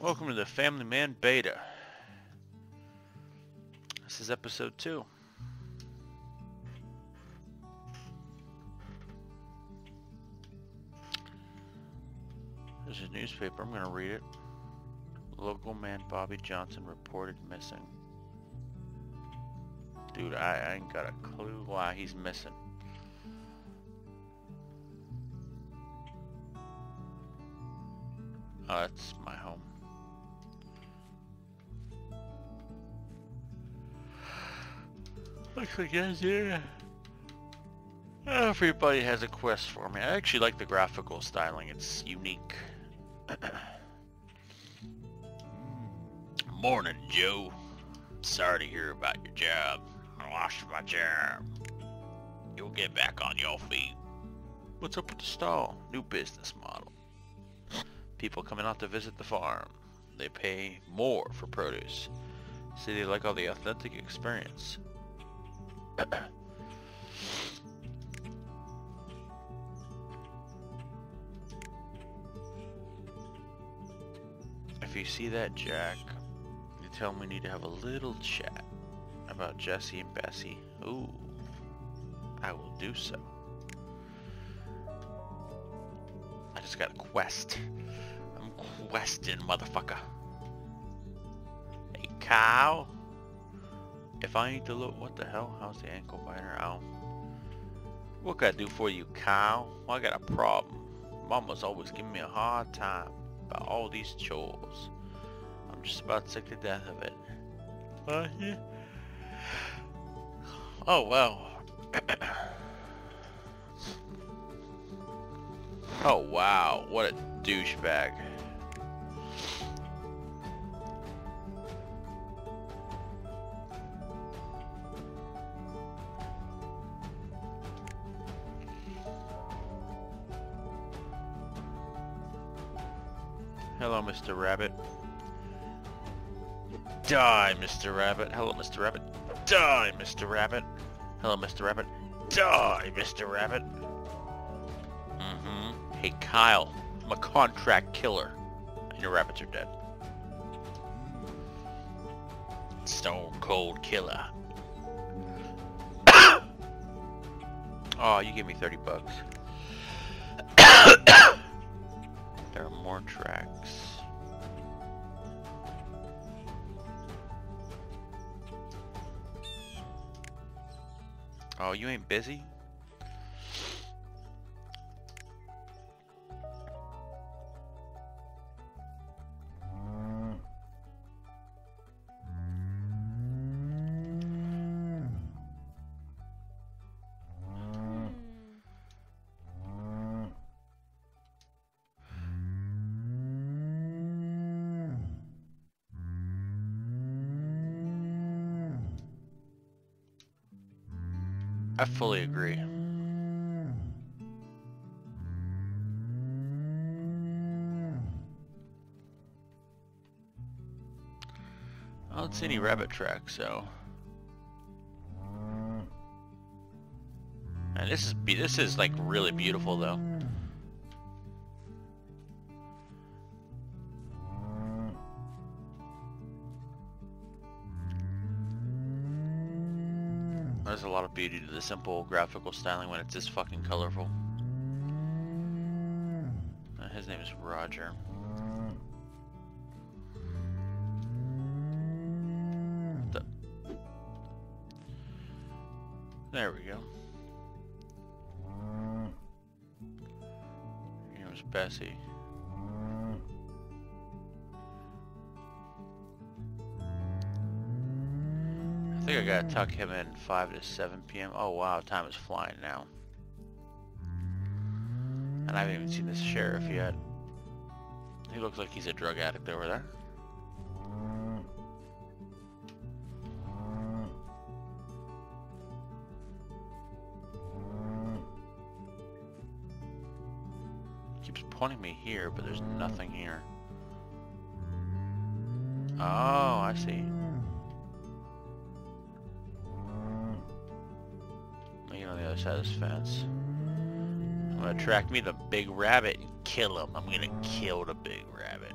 Welcome to the Family Man Beta. This is episode two. There's a newspaper, I'm gonna read it. Local man Bobby Johnson reported missing. Dude, I, I ain't got a clue why he's missing. Oh, that's my home. Like guys here. Everybody has a quest for me. I actually like the graphical styling. It's unique. Morning, Joe. Sorry to hear about your job. I lost my job. You'll get back on your feet. What's up with the stall? New business model. People coming out to visit the farm. They pay more for produce. Say they like all the authentic experience. if you see that, Jack, you tell him we need to have a little chat about Jesse and Bessie. Ooh, I will do so. I just got a quest. I'm questing, motherfucker. Hey, cow. If I ain't to look, what the hell? How's the ankle biter? Oh. What can I do for you, Kyle? Well, I got a problem. Mama's always giving me a hard time about all these chores. I'm just about sick to death of it. Uh, yeah. Oh, wow. oh, wow. What a douchebag. Mr. Rabbit. Die, Mr. Rabbit. Hello, Mr. Rabbit. Die, Mr. Rabbit. Hello, Mr. Rabbit. Die, Mr. Rabbit. Mm-hmm. Hey, Kyle. I'm a contract killer. And your rabbits are dead. Stone cold killer. oh, you gave me 30 bucks. there are more tracks. Oh, you ain't busy? I fully agree. I don't see any rabbit tracks, so. And this is this is like really beautiful though. There's a lot of beauty to the simple graphical styling when it's this fucking colorful. Uh, his name is Roger. The- There we go. Here's Bessie. Think I gotta tuck mm. him in 5 to 7 p.m. Oh wow, time is flying now. And I haven't even seen this sheriff yet. He looks like he's a drug addict over there. Keeps pointing me here, but there's nothing here. Oh, I see. Get other side of this fence. I'm gonna track me the big rabbit and kill him. I'm gonna kill the big rabbit.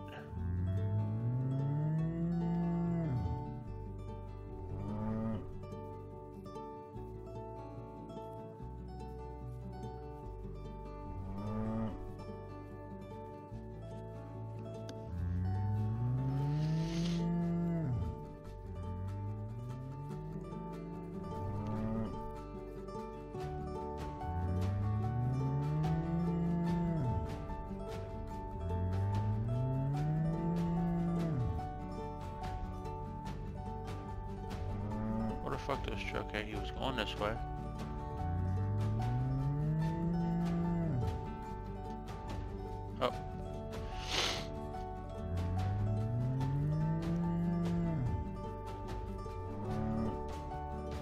Fuck those truck? Okay, he was going this way. Oh.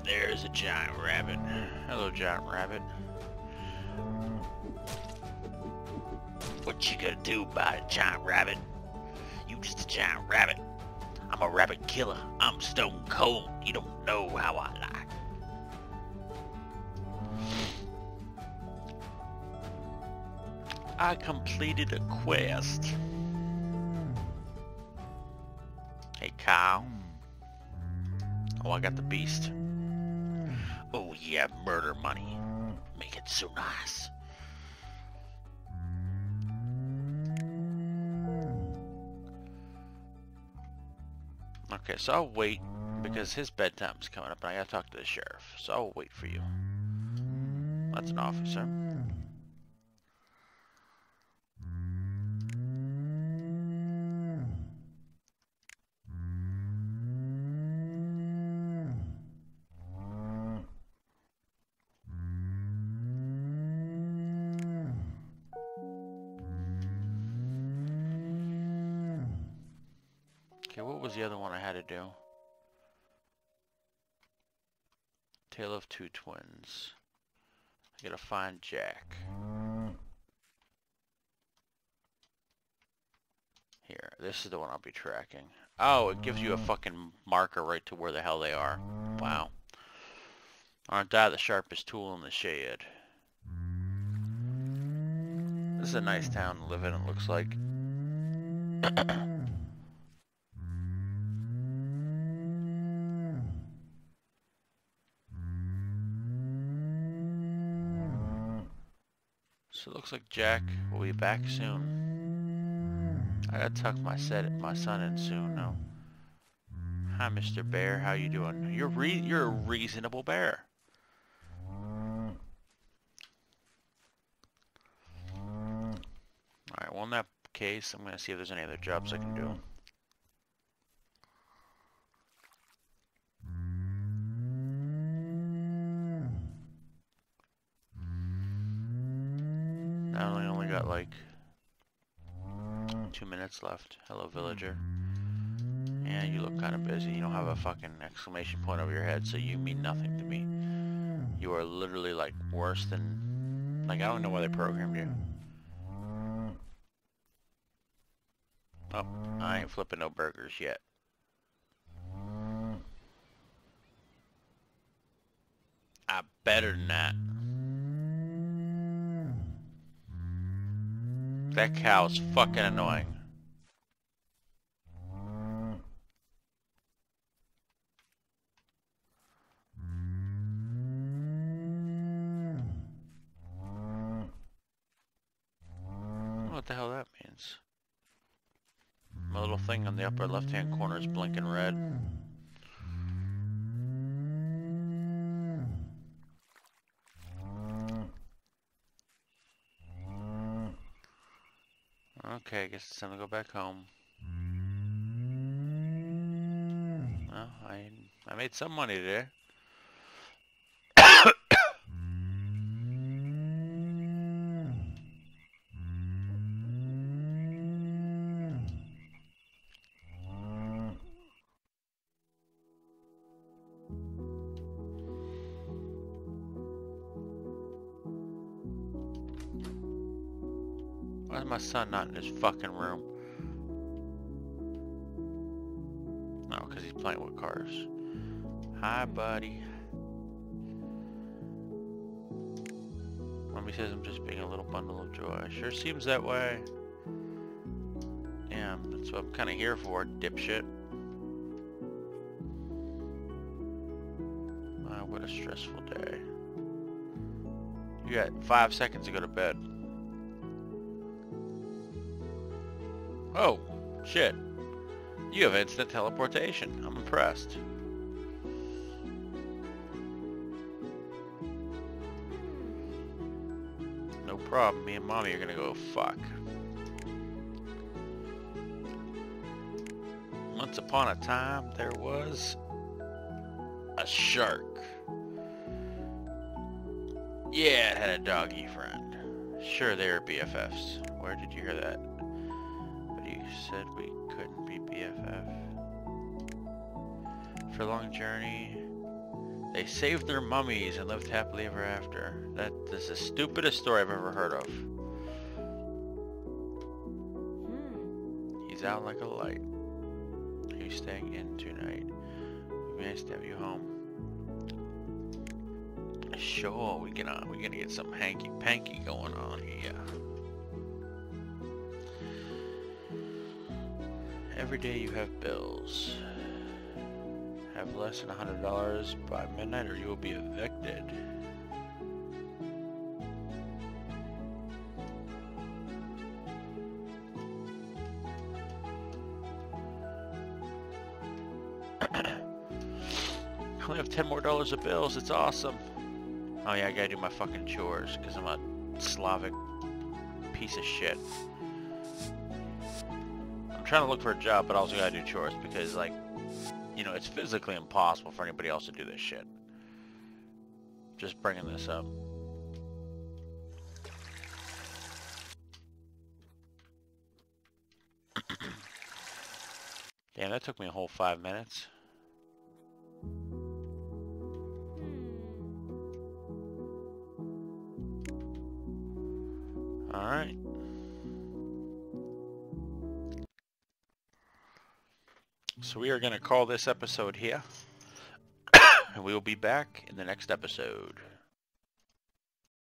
There's a giant rabbit. Hello, giant rabbit. What you gonna do about it, giant rabbit? You just a giant rabbit. A rabbit killer. I'm stone cold. You don't know how I like. I completed a quest. Hey, Kyle. Oh, I got the beast. Oh, yeah, murder money. Make it so nice. Okay, so I'll wait because his bedtime's coming up and I gotta talk to the sheriff. So I'll wait for you. That's an officer. Was the other one I had to do? Tale of Two Twins. I gotta find Jack. Here, this is the one I'll be tracking. Oh, it gives you a fucking marker right to where the hell they are. Wow. Aren't I the sharpest tool in the shed? This is a nice town to live in, it looks like. So it looks like Jack will be back soon. I gotta tuck my set my son in soon now. Hi, Mr. Bear. How you doing? You're re you're a reasonable bear. Alright, well in that case, I'm gonna see if there's any other jobs I can do. I only only got like two minutes left. Hello, villager. Yeah, you look kind of busy. You don't have a fucking exclamation point over your head, so you mean nothing to me. You are literally like worse than... Like, I don't know why they programmed you. Oh, I ain't flipping no burgers yet. I better than that. That cow is fucking annoying. What the hell that means? My little thing on the upper left hand corner is blinking red. Okay, I guess it's time to go back home. Mm. Well, I I made some money today. Why is my son not in his fucking room? No, because he's playing with cars. Hi, buddy. Mommy says I'm just being a little bundle of joy. Sure seems that way. Yeah, that's what I'm kind of here for, dipshit. Wow, what a stressful day. You got five seconds to go to bed. Oh, shit. You have instant teleportation. I'm impressed. No problem. Me and mommy are gonna go fuck. Once upon a time, there was a shark. Yeah, it had a doggy friend. Sure, they were BFFs. Where did you hear that? Said we couldn't be BFF. For a long journey, they saved their mummies and lived happily ever after. That is the stupidest story I've ever heard of. Hmm. He's out like a light. He's staying in tonight? It'd be nice to have you home. Sure, we gonna we gonna get some hanky panky going on here. Every day you have bills. Have less than a hundred dollars by midnight, or you will be evicted. I only have ten more dollars of bills. It's awesome. Oh yeah, I gotta do my fucking chores because I'm a Slavic piece of shit. I'm trying to look for a job, but also gotta do chores because, like, you know, it's physically impossible for anybody else to do this shit. Just bringing this up. Damn, that took me a whole five minutes. Hmm. Alright. So we are going to call this episode here. and we will be back in the next episode.